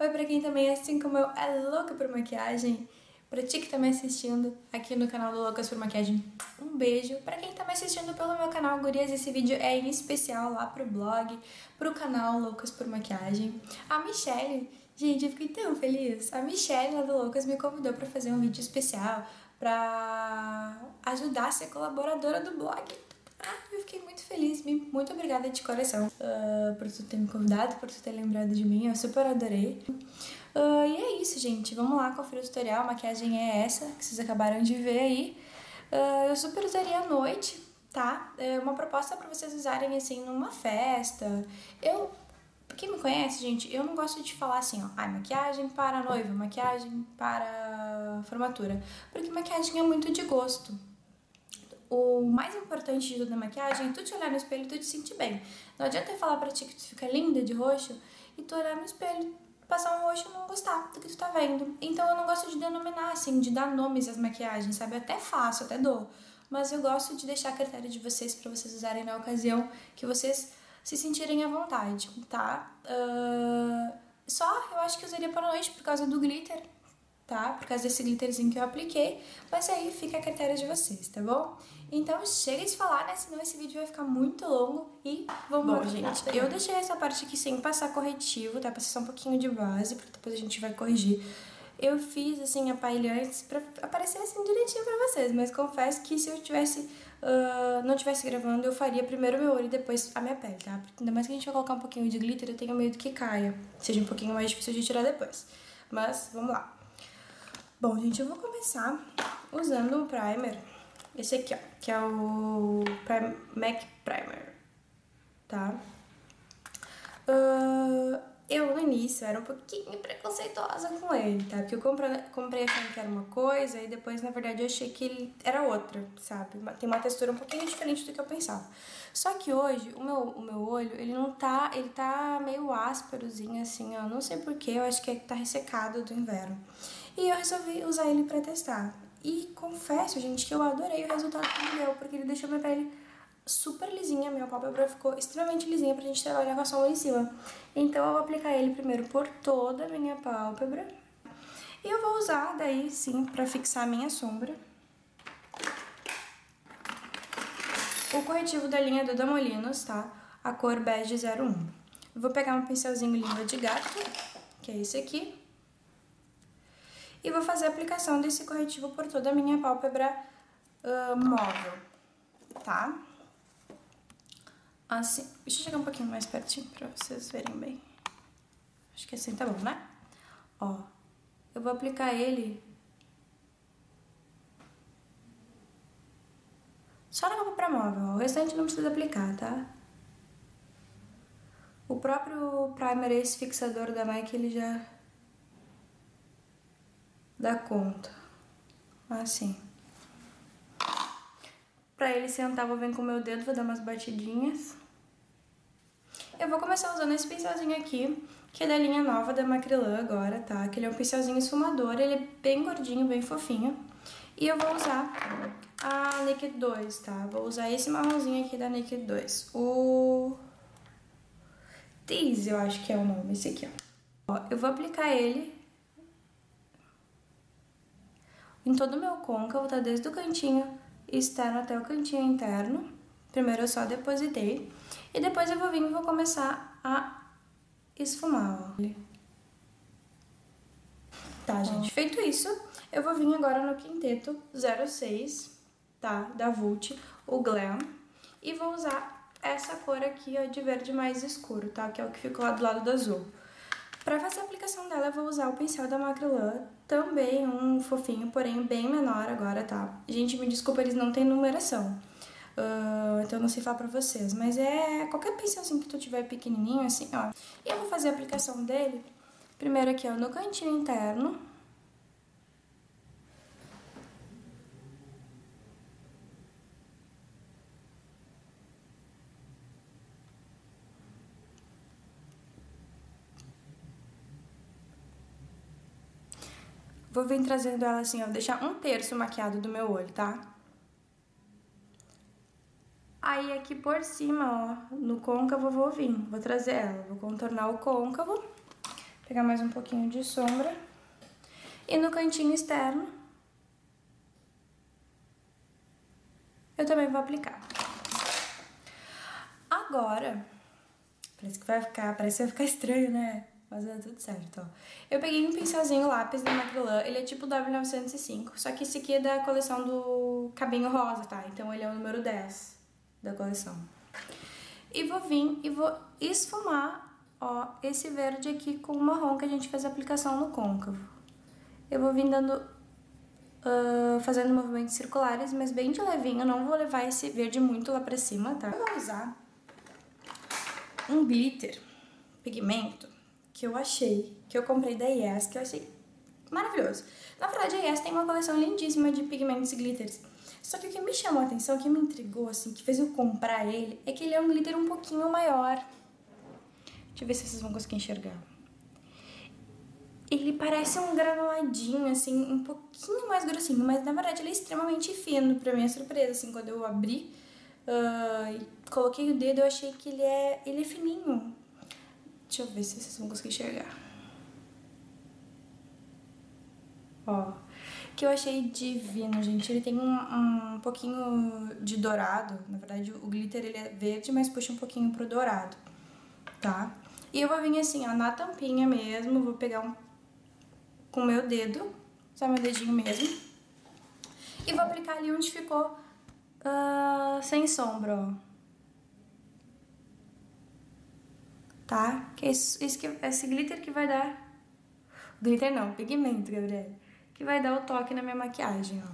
Oi pra quem também, assim como eu, é louca por maquiagem. Pra ti que tá me assistindo aqui no canal do Lucas por Maquiagem, um beijo. Pra quem tá me assistindo pelo meu canal, gurias, esse vídeo é em especial lá pro blog, pro canal Lucas por Maquiagem. A Michelle, gente, eu fiquei tão feliz. A Michelle lá do Lucas me convidou pra fazer um vídeo especial pra ajudar a ser colaboradora do blog. Ah, eu fiquei muito feliz, muito obrigada de coração uh, por tu ter me convidado, por tu ter lembrado de mim, eu super adorei. Uh, e é isso, gente, vamos lá conferir o tutorial, a maquiagem é essa, que vocês acabaram de ver aí. Uh, eu super usaria à noite, tá? É uma proposta para vocês usarem assim numa festa. Eu quem me conhece, gente, eu não gosto de falar assim, ó, ai, maquiagem para noiva, maquiagem para formatura, porque maquiagem é muito de gosto o mais importante de tudo na maquiagem é tu te olhar no espelho e tu te sentir bem. Não adianta eu falar pra ti que tu fica linda de roxo e tu olhar no espelho, passar um roxo e não gostar do que tu tá vendo. Então eu não gosto de denominar, assim, de dar nomes às maquiagens, sabe? Eu até faço, até dou. Mas eu gosto de deixar a critério de vocês para vocês usarem na ocasião que vocês se sentirem à vontade, tá? Uh, só eu acho que usaria para noite por causa do glitter, tá? Por causa desse glitterzinho que eu apliquei, mas aí fica a critério de vocês, tá bom? Então chega de falar, né? Senão esse vídeo vai ficar muito longo e vamos Bom, gente, eu deixei essa parte aqui sem passar corretivo, tá? Passei só um pouquinho de base, porque depois a gente vai corrigir. Eu fiz, assim, a palha antes pra aparecer, assim, direitinho pra vocês, mas confesso que se eu tivesse, uh, não tivesse gravando, eu faria primeiro meu olho e depois a minha pele, tá? Porque ainda mais que a gente vai colocar um pouquinho de glitter, eu tenho medo que caia, seja um pouquinho mais difícil de tirar depois. Mas, vamos lá. Bom, gente, eu vou começar usando o primer, esse aqui, ó, que é o MAC Primer, tá? Uh, eu, no início, era um pouquinho preconceituosa com ele, tá? Porque eu comprei, comprei achando que era uma coisa e depois, na verdade, eu achei que ele era outra, sabe? Tem uma textura um pouquinho diferente do que eu pensava. Só que hoje, o meu, o meu olho, ele não tá... Ele tá meio ásperozinho, assim, ó. Não sei porquê, eu acho que que tá ressecado do inverno. E eu resolvi usar ele pra testar. E confesso, gente, que eu adorei o resultado que ele deu, porque ele deixou minha pele super lisinha, minha pálpebra ficou extremamente lisinha pra gente trabalhar com a sombra em cima. Então eu vou aplicar ele primeiro por toda a minha pálpebra. E eu vou usar daí, sim, pra fixar a minha sombra. O corretivo da linha do Damolinos, tá? A cor bege 01. Eu vou pegar um pincelzinho língua de gato, que é esse aqui e vou fazer a aplicação desse corretivo por toda a minha pálpebra uh, móvel, tá? Assim, deixa eu chegar um pouquinho mais pertinho pra vocês verem bem. Acho que assim tá bom, né? Ó, eu vou aplicar ele só na pálpebra móvel, ó. o restante não precisa aplicar, tá? O próprio primer, esse fixador da MAC, ele já dá conta. Assim. Pra ele sentar, vou vir com o meu dedo, vou dar umas batidinhas. Eu vou começar usando esse pincelzinho aqui, que é da linha nova da Macrylan agora, tá? Que ele é um pincelzinho esfumador, ele é bem gordinho, bem fofinho. E eu vou usar a Naked 2, tá? Vou usar esse marronzinho aqui da Naked 2. O... Tease, eu acho que é o nome, esse aqui, ó. ó eu vou aplicar ele em todo o meu côncavo, tá? Desde o cantinho externo até o cantinho interno. Primeiro eu só depositei. E depois eu vou vir e vou começar a esfumar, ó. Tá, gente? Feito isso, eu vou vir agora no quinteto 06, tá? Da Vult, o Glam. E vou usar essa cor aqui, ó, de verde mais escuro, tá? Que é o que ficou lá do lado do azul. Pra fazer a aplicação dela, eu vou usar o pincel da Macrylan, também um fofinho, porém bem menor agora, tá? Gente, me desculpa, eles não têm numeração, uh, então eu não sei falar pra vocês, mas é qualquer pincelzinho que tu tiver pequenininho, assim, ó. E eu vou fazer a aplicação dele, primeiro aqui, ó, no cantinho interno, Vou vir trazendo ela assim, ó, deixar um terço maquiado do meu olho, tá? Aí aqui por cima, ó, no côncavo vou vir, vou trazer ela, vou contornar o côncavo, Pegar mais um pouquinho de sombra. E no cantinho externo, eu também vou aplicar. Agora, parece que vai ficar, parece que vai ficar estranho, né? Mas é tudo certo, ó. Eu peguei um pincelzinho lápis da Macrylan, ele é tipo W905, só que esse aqui é da coleção do cabinho rosa, tá? Então ele é o número 10 da coleção. E vou vir e vou esfumar, ó, esse verde aqui com o marrom que a gente fez a aplicação no côncavo. Eu vou vir dando, uh, fazendo movimentos circulares, mas bem de levinho, não vou levar esse verde muito lá pra cima, tá? Eu vou usar um glitter, pigmento, que eu achei, que eu comprei da Yes, que eu achei maravilhoso. Na verdade, a Yes tem uma coleção lindíssima de pigmentos e glitters. Só que o que me chamou a atenção, o que me intrigou, assim, que fez eu comprar ele, é que ele é um glitter um pouquinho maior. Deixa eu ver se vocês vão conseguir enxergar. Ele parece um granuladinho, assim, um pouquinho mais grossinho, mas na verdade ele é extremamente fino, pra minha surpresa, assim, quando eu abri uh, e coloquei o dedo, eu achei que ele é, ele é fininho. Deixa eu ver se vocês vão conseguir enxergar. Ó, que eu achei divino, gente. Ele tem um, um pouquinho de dourado. Na verdade, o glitter ele é verde, mas puxa um pouquinho pro dourado, tá? E eu vou vir assim, ó, na tampinha mesmo. Vou pegar um com o meu dedo, só meu dedinho mesmo. E vou aplicar ali onde ficou uh, sem sombra, ó. tá? Que é isso, isso que, esse glitter que vai dar... Glitter não, pigmento, Gabriela. Que vai dar o toque na minha maquiagem, ó.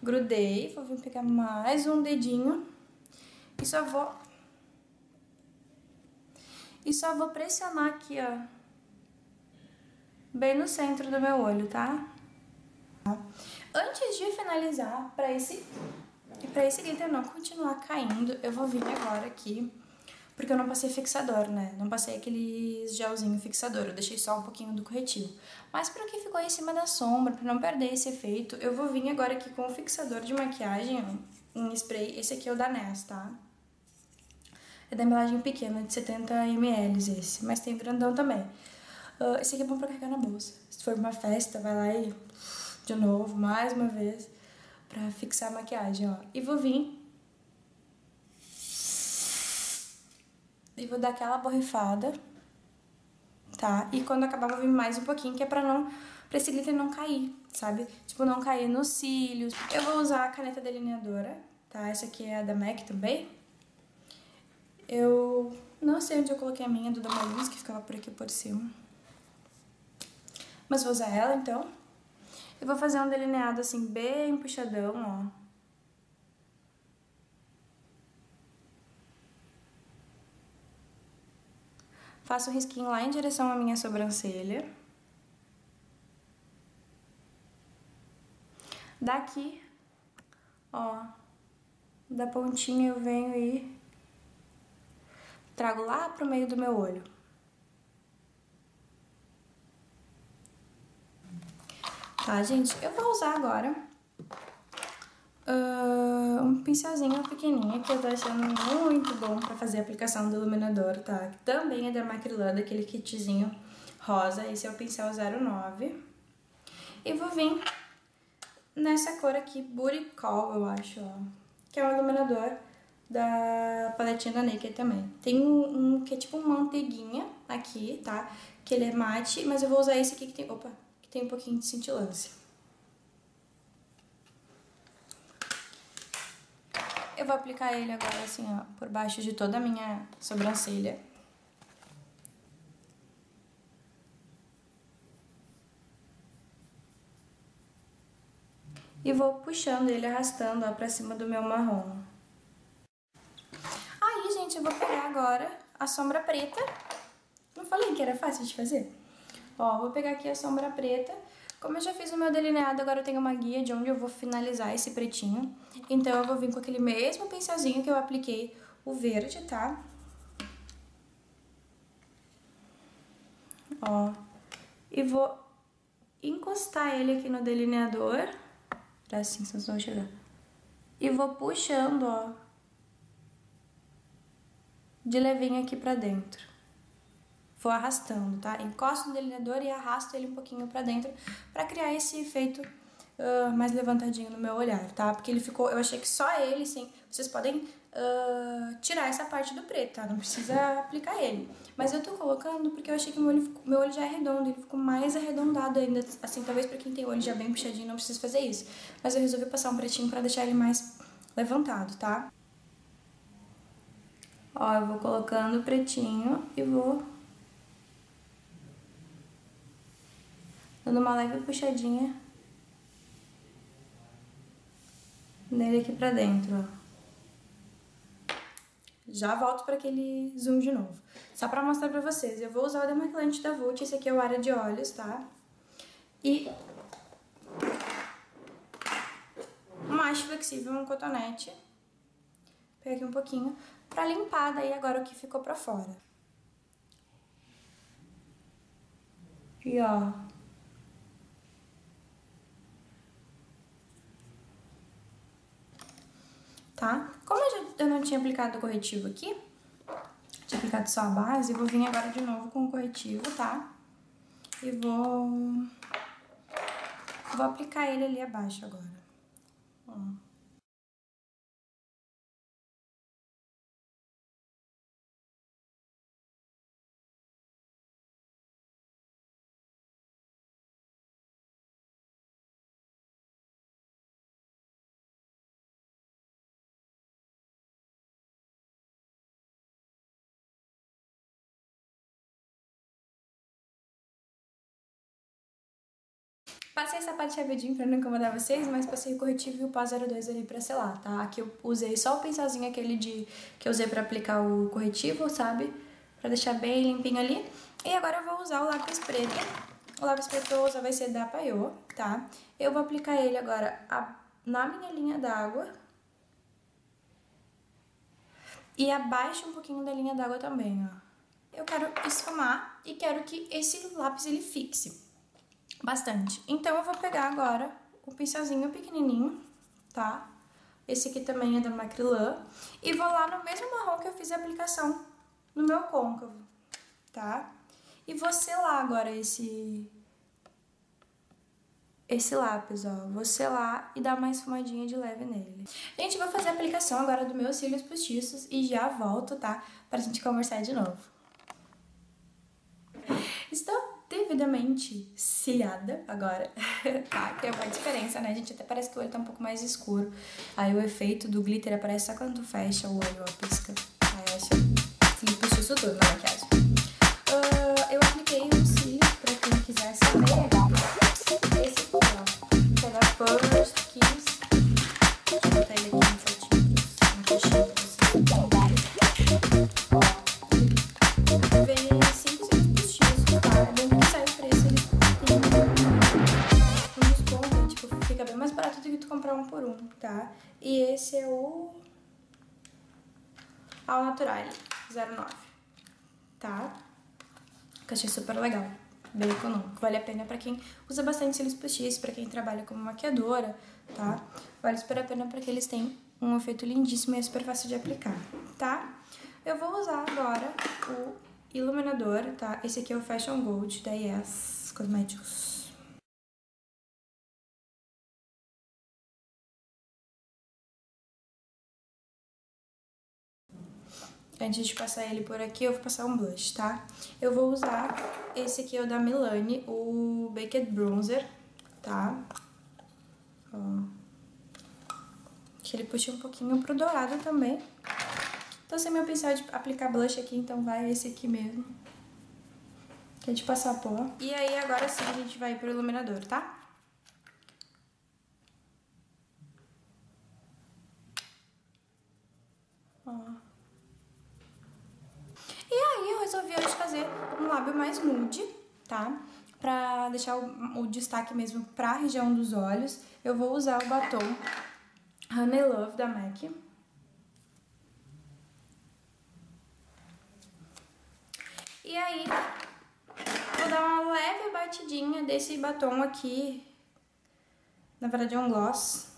Grudei, vou vir pegar mais um dedinho. E só vou... E só vou pressionar aqui, ó. Bem no centro do meu olho, tá? Antes de finalizar, pra esse, pra esse glitter não continuar caindo, eu vou vir agora aqui porque eu não passei fixador, né? Não passei aquele gelzinho fixador, eu deixei só um pouquinho do corretivo. Mas para que ficou em cima da sombra, para não perder esse efeito, eu vou vir agora aqui com o fixador de maquiagem ó, em spray. Esse aqui é o da Ness, tá? É da embalagem pequena, de 70ml esse, mas tem o grandão também. Uh, esse aqui é bom pra carregar na bolsa. Se for uma festa, vai lá e de novo, mais uma vez, pra fixar a maquiagem, ó. E vou vir e vou dar aquela borrifada, tá? E quando acabar vou vir mais um pouquinho, que é pra não pra esse glitter não cair, sabe? Tipo, não cair nos cílios. Eu vou usar a caneta delineadora, tá? Essa aqui é a da MAC também. Eu não sei onde eu coloquei a minha, do Damaluz, que ficava por aqui por cima. Mas vou usar ela, então. Eu vou fazer um delineado, assim, bem puxadão, ó. Faço um risquinho lá em direção à minha sobrancelha. Daqui, ó, da pontinha eu venho e trago lá pro meio do meu olho. Tá, gente? Eu vou usar agora uh, um pincelzinho pequenininho que eu tô achando muito bom pra fazer a aplicação do iluminador, tá? Também é da Macrylan, daquele kitzinho rosa. Esse é o pincel 09. E vou vir nessa cor aqui, Call, eu acho, ó. Que é um iluminador da paletinha da Naked também. Tem um, um, que é tipo uma manteiguinha aqui, tá? Que ele é mate, mas eu vou usar esse aqui que tem... Opa! Que tem um pouquinho de cintilância. Eu vou aplicar ele agora assim, ó, por baixo de toda a minha sobrancelha. E vou puxando ele, arrastando, ó, pra cima do meu marrom. Aí, gente, eu vou pegar agora a sombra preta. Não falei que era fácil de fazer? Ó, vou pegar aqui a sombra preta como eu já fiz o meu delineado, agora eu tenho uma guia de onde eu vou finalizar esse pretinho. Então eu vou vir com aquele mesmo pincelzinho que eu apliquei o verde, tá? Ó. E vou encostar ele aqui no delineador. Pra assim, vocês vão chegar. E vou puxando, ó. De levinho aqui pra dentro. Vou arrastando, tá? Encosto no delineador e arrasto ele um pouquinho pra dentro pra criar esse efeito uh, mais levantadinho no meu olhar, tá? Porque ele ficou, eu achei que só ele, sim, vocês podem uh, tirar essa parte do preto, tá? Não precisa aplicar ele. Mas eu tô colocando porque eu achei que meu olho, ficou, meu olho já é redondo, ele ficou mais arredondado ainda, assim, talvez pra quem tem o olho já bem puxadinho não precisa fazer isso. Mas eu resolvi passar um pretinho pra deixar ele mais levantado, tá? Ó, eu vou colocando o pretinho e vou dando uma leve puxadinha nele aqui pra dentro, ó. Já volto para aquele zoom de novo. Só pra mostrar pra vocês, eu vou usar o demaquilante da Vult, esse aqui é o área de olhos, tá? E haste flexível, um cotonete. Pega aqui um pouquinho pra limpar daí agora o que ficou pra fora. E ó, tá? Como eu, já, eu não tinha aplicado o corretivo aqui, tinha aplicado só a base, eu vou vir agora de novo com o corretivo, tá? E vou... Vou aplicar ele ali abaixo agora. Passei essa parte rapidinho pra não incomodar vocês, mas passei o corretivo e o pó 02 ali pra selar, tá? Aqui eu usei só o pincelzinho aquele de que eu usei pra aplicar o corretivo, sabe? Pra deixar bem limpinho ali. E agora eu vou usar o lápis preto. O lápis preto que eu vou usar vai ser da Paiô, tá? Eu vou aplicar ele agora na minha linha d'água. E abaixo um pouquinho da linha d'água também, ó. Eu quero esfumar e quero que esse lápis ele fixe bastante. Então, eu vou pegar agora o pincelzinho pequenininho, tá? Esse aqui também é da Macrylan. E vou lá no mesmo marrom que eu fiz a aplicação no meu côncavo, tá? E vou selar agora esse... Esse lápis, ó. Vou selar e dar uma esfumadinha de leve nele. Gente, vou fazer a aplicação agora dos meus cílios postiços e já volto, tá? Pra gente conversar de novo. Estou devidamente ciliada agora, tá? Que é uma diferença, né, gente? Até parece que o olho tá um pouco mais escuro. Aí o efeito do glitter aparece só quando fecha o olho, ó, pisca. Aí acha que puxa isso tudo na maquiagem. Uh, eu apliquei um cílio, pra quem quiser saber. E esse é o Ao Natural 09, tá? Que achei super legal, bem econômico. Vale a pena pra quem usa bastante cílios postiços, pra quem trabalha como maquiadora, tá? Vale super a pena porque eles têm um efeito lindíssimo e é super fácil de aplicar, tá? Eu vou usar agora o iluminador, tá? Esse aqui é o Fashion Gold da Yes Cosméticos. Antes de passar ele por aqui, eu vou passar um blush, tá? Eu vou usar esse aqui, é o da Milani, o Baked Bronzer, tá? Ó. Que ele puxa um pouquinho pro dourado também. Tô sem meu pincel de aplicar blush aqui, então vai esse aqui mesmo. Que é de passar pó. E aí, agora sim, a gente vai pro iluminador, tá? Ó. resolvi hoje fazer um lábio mais nude, tá? Pra deixar o, o destaque mesmo pra região dos olhos, eu vou usar o batom Honey Love da MAC. E aí, vou dar uma leve batidinha desse batom aqui. Na verdade é um gloss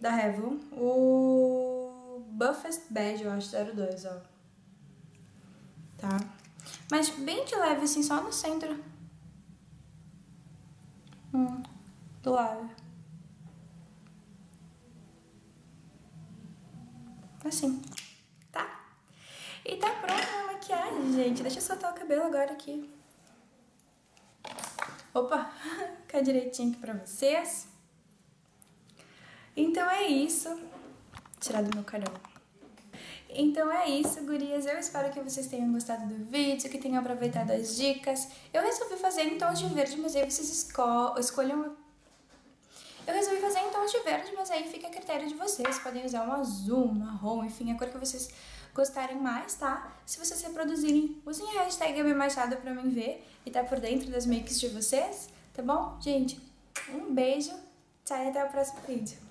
da Revlon. O Buffest Beige, eu acho, 02, ó tá? Mas bem de leve, assim, só no centro. Hum, do lábio. Assim, tá? E tá pronta a maquiagem, gente. Deixa eu soltar o cabelo agora aqui. Opa, ficar direitinho aqui pra vocês. Então é isso. Vou tirar do meu carão. Então é isso, gurias. Eu espero que vocês tenham gostado do vídeo, que tenham aproveitado as dicas. Eu resolvi fazer em tons de verde, mas aí vocês esco escolham... Eu resolvi fazer em tons de verde, mas aí fica a critério de vocês. Podem usar um azul, um marrom, enfim, a cor que vocês gostarem mais, tá? Se vocês reproduzirem, usem a hashtag Machado pra mim ver e tá por dentro das makes de vocês, tá bom? Gente, um beijo, tchau e até o próximo vídeo.